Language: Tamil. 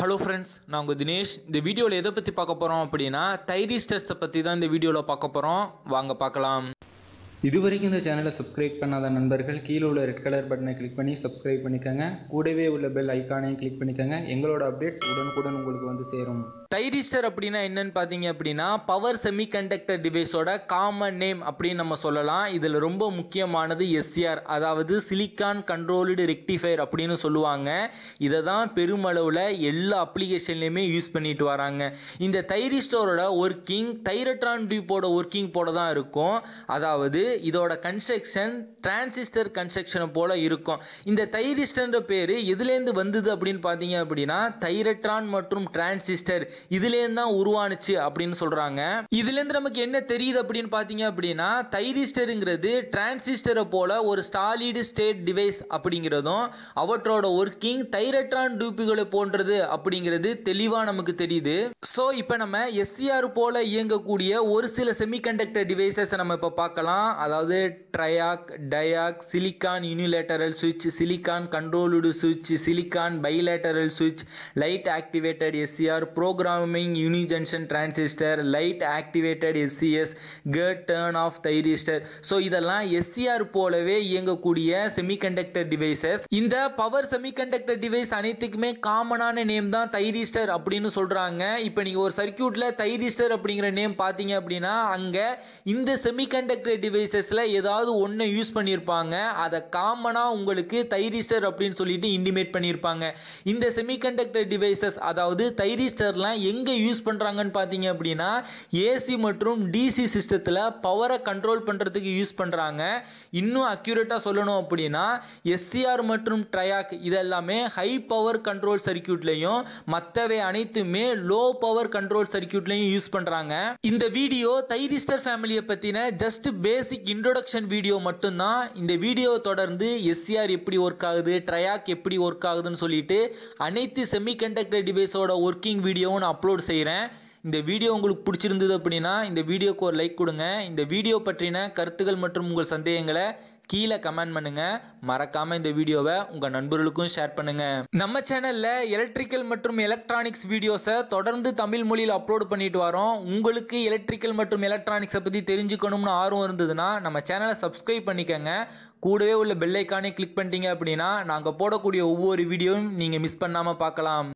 ஹலோ ஃப்ரெண்ட்ஸ் நான் உங்கள் தினேஷ். இந்த வீடியோவில் எதை பற்றி பார்க்க போகிறோம் அப்படின்னா தைரிஸ்டர்ஸை பற்றி தான் இந்த வீடியோவில் பார்க்க போகிறோம் வாங்க பார்க்கலாம். இதுவரைக்கும் இந்த சேனலை சப்ஸ்கிரைப் பண்ணாத நண்பர்கள் கீழே உள்ள ரெட் கலர் பட்டனை கிளிக் பண்ணி சப்ஸ்கிரைப் பண்ணிக்கோங்க. கூடவே உள்ள பெல் ஐக்கானையும் கிளிக் பண்ணிக்கோங்க. எங்களோட அப்டேட்ஸ் உடனுக்குடன் உங்களுக்கு வந்து சேரும். தைரிஸ்டர் அப்படின்னா என்னன்னு பார்த்தீங்க அப்படின்னா பவர் செமிகண்டக்டர் டிவைஸோட காமன் நேம் அப்படின்னு நம்ம சொல்லலாம். இதில் ரொம்ப முக்கியமானது எஸ்சிஆர் அதாவது சிலிக்கான் கண்ட்ரோல்டு ரெக்டிஃபையர் அப்படின்னு சொல்லுவாங்க. இதை தான் பெருமளவில் எல்லா அப்ளிகேஷன்லேயுமே யூஸ் பண்ணிட்டு வராங்க. இந்த தைரிஸ்டரோட ஒர்க்கிங் தைரட்ரான் டியூப்போட ஒர்க்கிங் போல தான் இருக்கும். அதாவது இதோட கன்ஸ்ட்ரக்ஷன் டிரான்சிஸ்டர் கன்ஸ்ட்ரக்ஷனை போல இருக்கும். இந்த தைரிஸ்டர்ன்ற பேர் எதுலேருந்து வந்தது அப்படின்னு பார்த்தீங்க அப்படின்னா தைரட்ரான் மற்றும் டிரான்சிஸ்டர் இதுலேருந்து தான் உருவானுச்சு அப்படின்னு சொல்கிறாங்க இதுலேருந்து நமக்கு என்ன தெரியுது அப்படின்னு பார்த்தீங்க அப்படின்னா தைரிஸ்டருங்கிறது டிரான்சிஸ்டரை போல ஒரு ஸ்டாலிடு ஸ்டேட் டிவைஸ் அப்படிங்கிறதும் அவற்றோட ஒர்க்கிங் தைரட்ரான் டூப்புகளை போன்றது அப்படிங்கிறது தெளிவாக நமக்கு தெரியுது. ஸோ இப்போ நம்ம எஸ்சிஆர் போல இயங்கக்கூடிய ஒரு சில செமிகண்டக்டர் டிவைசஸ் நம்ம இப்போ பார்க்கலாம். அதாவது ட்ரையாக் டயாக் சிலிக்கான் யூனிலேட்டரல் சுவிட்ச் சிலிக்கான் கண்ட்ரோலுடு சுவிட்ச் சிலிக்கான் பைலேட்டரல் சுவிட்ச் light activated SCR program uni junction transistor light activated SCS gate turn of thyristor so இதெல்லாம் எஸ்சிஆர் போலவே இயங்கக்கூடிய செமிகண்டக்டர் டிவைசஸ் இந்த பவர் செமிகண்டக்டர் டிவைஸ் அனைத்துக்குமே காமனான நேம் தான் தைரிஸ்டர் அப்படின்னு சொல்கிறாங்க இப்போ நீங்கள் ஒரு சர்க்கியூட்டில் தைரிஸ்டர் அப்படிங்கிற நேம் பார்த்தீங்க அப்படின்னா அங்கே இந்த செமிகண்டக்டர் டிவைசஸில் ஏதாவது ஒன்று யூஸ் பண்ணியிருப்பாங்க. அதை காமனாக உங்களுக்கு தைரிஸ்டர் அப்படின்னு சொல்லிட்டு இண்டிமேட் பண்ணியிருப்பாங்க. இந்த செமிகண்டக்டர் டிவைசஸ் அதாவது தைரிஸ்டர்லாம் எங்கே யூஸ் பண்ணுறாங்கன்னு பார்த்தீங்க அப்படின்னா ஏசி மற்றும் டிசி சிஸ்டத்தில் பவரை கண்ட்ரோல் பண்ணுறதுக்கு யூஸ் பண்ணுறாங்க இன்னும் அக்யூரேட்டாக சொல்லணும் அப்படின்னா எஸ்சிஆர் மற்றும் ட்ரையாக் இதெல்லாமே ஹை பவர் கண்ட்ரோல் சர்க்கியூட்லேயும் மற்றவை அனைத்துமே லோ பவர் கண்ட்ரோல் சர்க்கியூட்லேயும் யூஸ் பண்ணுறாங்க இந்த வீடியோ தைரிஸ்டர் ஃபேமிலியை பற்றின ஜஸ்ட் பேசிக் இன்ட்ரோடக்ஷன் வீடியோ மட்டும்தான். இந்த வீடியோவை தொடர்ந்து எஸ்சிஆர் எப்படி ஒர்க் ஆகுது ட்ரையாக் எப்படி ஒர்க் ஆகுதுன்னு சொல்லிட்டு அனைத்து செமிகண்டக்டர் டிவைஸோட ஒர்க்கிங் வீடியோவும் நான் அப்லோட் செய்கிறேன் இந்த வீடியோ உங்களுக்கு பிடிச்சிருந்தது அப்படின்னா இந்த வீடியோக்கு ஒரு லைக் கொடுங்க. இந்த வீடியோ பற்றின கருத்துக்கள் மற்றும் உங்கள் சந்தேகங்களை கீழே கமெண்ட் பண்ணுங்க. மறக்காம இந்த வீடியோவை உங்க நண்பர்களுக்கும் ஷேர் பண்ணுங்க. நம்ம சேனல்ல எலக்ட்ரிக்கல் மற்றும் எலக்ட்ரானிக்ஸ் வீடியோஸை தொடர்ந்து தமிழ் மொழியில் அப்லோட் பண்ணிட்டு வரோம். உங்களுக்கு எலக்ட்ரிக்கல் மற்றும் எலக்ட்ரானிக்ஸை பத்தி தெரிஞ்சுக்கணும்னு ஆர்வம் இருந்ததுன்னா நம்ம சேனலை சப்ஸ்கிரைப் பண்ணிக்கங்க. கூடவே உள்ள பெல்லைக்கானே கிளிக் பண்ணிட்டீங்க அப்படின்னா நாங்கள் போடக்கூடிய ஒவ்வொரு வீடியோவும் நீங்கள் மிஸ் பண்ணாமல் பார்க்கலாம்.